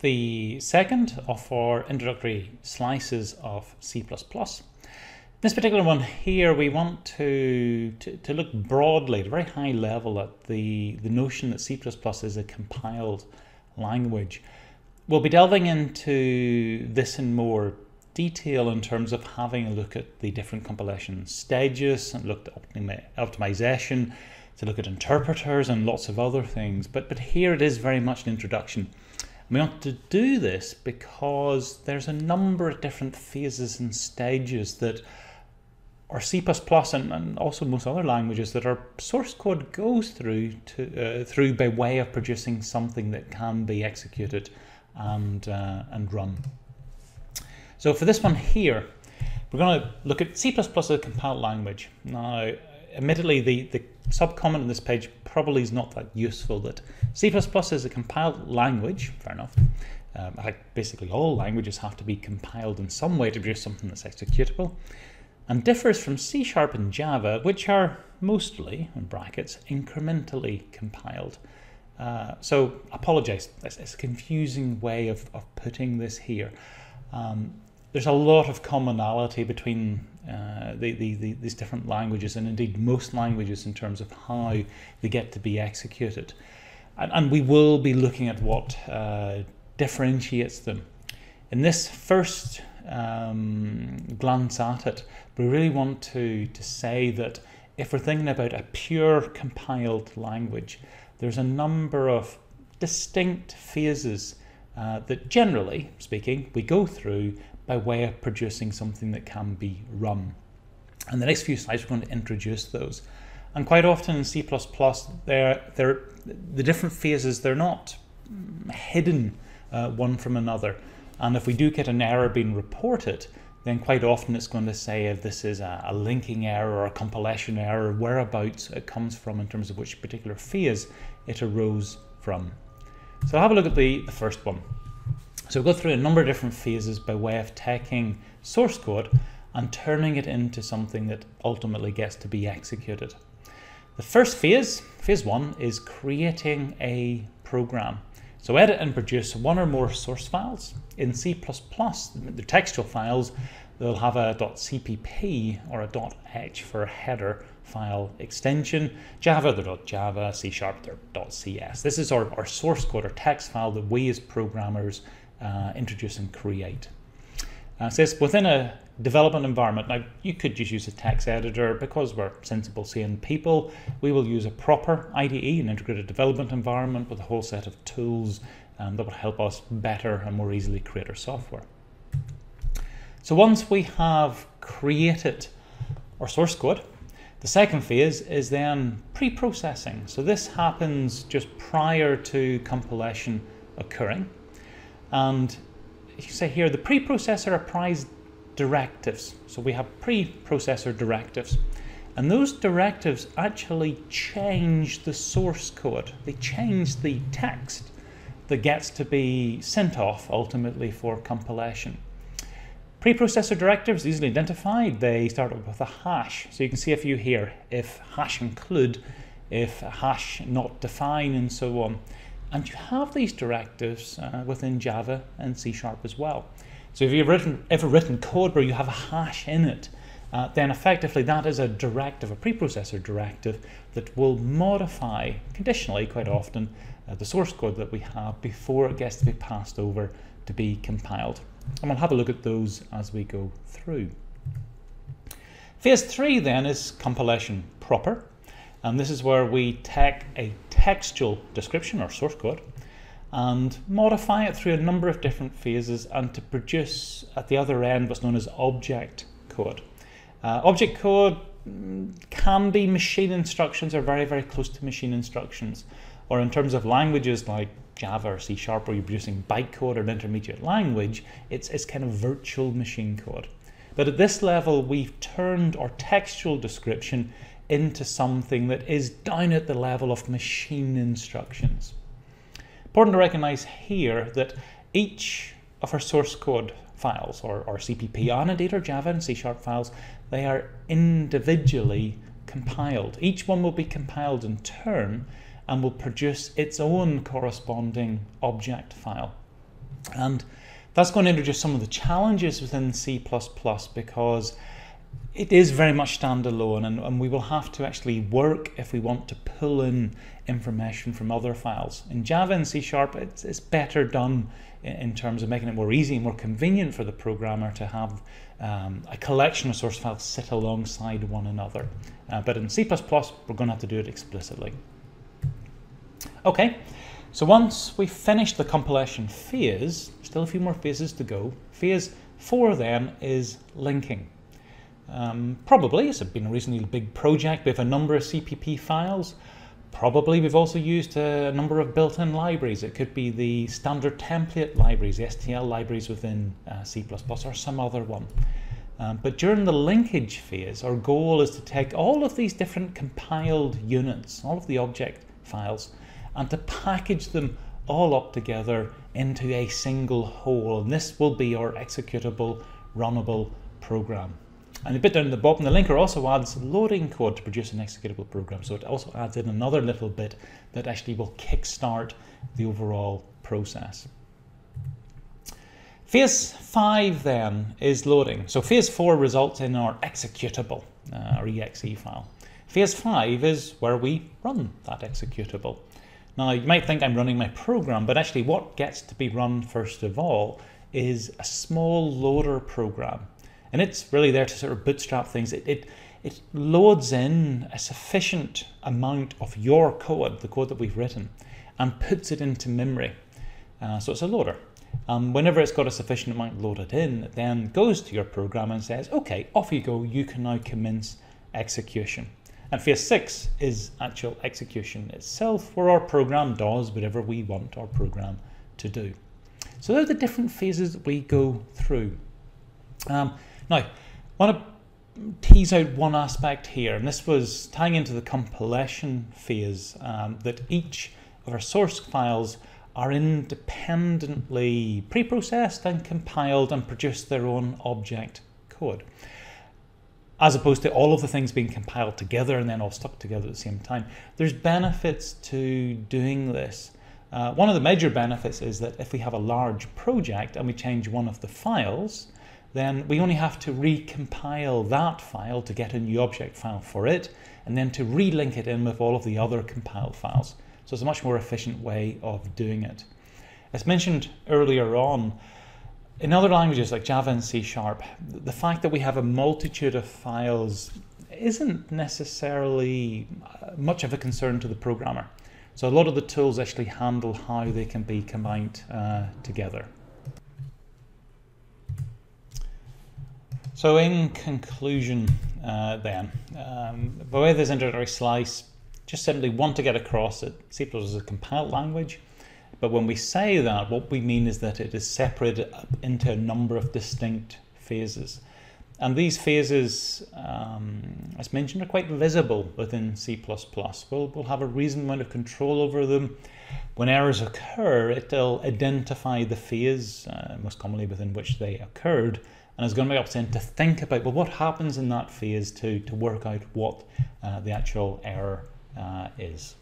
the second of our introductory slices of C++. This particular one here, we want to, to, to, look broadly, at a very high level, at the, the notion that C++ is a compiled language. We'll be delving into this in more detail in terms of having a look at the different compilation stages and look at optimi optimization, to look at interpreters and lots of other things. But, but here it is very much an introduction. We want to do this because there's a number of different phases and stages that our C++ and, and also most other languages that our source code goes through to uh, through by way of producing something that can be executed and uh, and run. So for this one here, we're going to look at C++ as a compiled language. Now, admittedly, the, the sub-comment on this page probably is not that useful that C++ is a compiled language, fair enough. Um, basically all languages have to be compiled in some way to produce something that's executable and differs from C Sharp and Java, which are mostly, in brackets, incrementally compiled. Uh, so apologize, it's, it's, a confusing way of, of putting this here. Um, there's a lot of commonality between uh, the, the, the, these different languages and indeed most languages in terms of how they get to be executed. And, and we will be looking at what uh, differentiates them. In this first um, glance at it, we really want to, to say that if we're thinking about a pure compiled language, there's a number of distinct phases uh, that generally speaking we go through by way of producing something that can be run. And the next few slides, we're going to introduce those. And quite often in C++, they're, they're, the different phases, they're not hidden uh, one from another. And if we do get an error being reported, then quite often it's going to say if this is a, a, linking error or a compilation error, whereabouts it comes from in terms of which particular phase it arose from. So have a look at the, the first one. So we'll go through a number of different phases by way of taking source code and turning it into something that ultimately gets to be executed. The first phase, phase one, is creating a program. So edit and produce one or more source files. In C++, the textual files, they'll have a .cpp or a .h for a header file extension. Java, they're .java, C Sharp, they're .cs. This is our, our source code or text file that we as programmers uh, introduce and create. Uh, so it's within a development environment. Now, you could just use a text editor. Because we're sensible, sane people, we will use a proper IDE, an integrated development environment with a whole set of tools um, that will help us better and more easily create our software. So once we have created our source code, the second phase is then pre-processing. So this happens just prior to compilation occurring. And you say here, the preprocessor applies directives. So we have preprocessor directives. And those directives actually change the source code. They change the text that gets to be sent off ultimately for compilation. Preprocessor directives easily identified. They start with a hash. So you can see a few here, if hash include, if hash not define, and so on. And you have these directives uh, within Java and C Sharp as well. So if you've written, ever written code where you have a hash in it, uh, then effectively that is a directive, a preprocessor directive that will modify conditionally quite often uh, the source code that we have before it gets to be passed over to be compiled. And we'll have a look at those as we go through. Phase three then is compilation proper. And this is where we take a textual description or source code and modify it through a number of different phases and to produce at the other end what's known as object code. Uh, object code mm, can be machine instructions or very, very close to machine instructions. Or in terms of languages like Java or C Sharp, where you're producing bytecode or an intermediate language, it's, it's kind of virtual machine code. But at this level, we've turned our textual description into something that is down at the level of machine instructions. Important to recognize here that each of our source code files, or, or CPP our Java and C Sharp files, they are individually compiled. Each one will be compiled in turn and will produce its own corresponding object file. And that's going to introduce some of the challenges within C++ because it is very much standalone and, and, we will have to actually work if we want to pull in information from other files. In Java and C Sharp, it's, it's better done in, terms of making it more easy and more convenient for the programmer to have um, a collection of source files sit alongside one another. Uh, but in C++, we're going to have to do it explicitly. Okay, so once we finish the compilation phase, still a few more phases to go, phase four then is linking. Um, probably, it's been a reasonably big project. with a number of CPP files. Probably we've also used a number of built-in libraries. It could be the standard template libraries, the STL libraries within uh, C++ or some other one. Um, but during the linkage phase, our goal is to take all of these different compiled units, all of the object files, and to package them all up together into a single whole. And this will be our executable, runnable program. And a bit down at the bottom, the linker also adds loading code to produce an executable program. So it also adds in another little bit that actually will kickstart the overall process. Phase 5 then is loading. So phase 4 results in our executable, uh, our exe file. Phase 5 is where we run that executable. Now you might think I'm running my program, but actually what gets to be run first of all is a small loader program. And it's really there to sort of bootstrap things. It, it, it loads in a sufficient amount of your code, the code that we've written, and puts it into memory. Uh, so it's a loader. Um, whenever it's got a sufficient amount loaded in, it then goes to your program and says, okay, off you go, you can now commence execution. And phase six is actual execution itself, where our program does whatever we want our program to do. So those are the different phases that we go through. Um, now, I want to tease out one aspect here, and this was tying into the compilation phase, um, that each of our source files are independently pre-processed and compiled and produce their own object code. As opposed to all of the things being compiled together and then all stuck together at the same time. There's benefits to doing this. Uh, one of the major benefits is that if we have a large project and we change one of the files, then we only have to recompile that file to get a new object file for it, and then to relink it in with all of the other compiled files. So it's a much more efficient way of doing it. As mentioned earlier on, in other languages like Java and C Sharp, the fact that we have a multitude of files isn't necessarily uh, much of a concern to the programmer. So a lot of the tools actually handle how they can be combined uh, together. So in conclusion uh, then, um, by way of this introductory slice, just simply want to get across that C++ is a compiled language, but when we say that, what we mean is that it is separated up into a number of distinct phases. And these phases, um, as mentioned, are quite visible within C++. We'll, we'll have a reasonable amount of control over them. When errors occur, it'll identify the phase, uh, most commonly within which they occurred, and it's going to be up to them to think about well what happens in that phase to to work out what uh, the actual error uh, is.